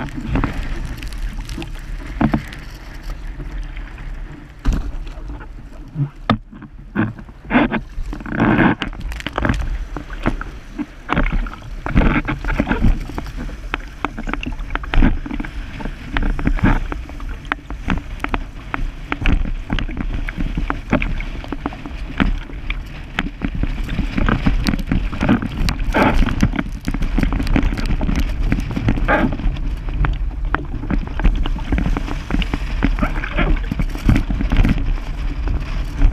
happened.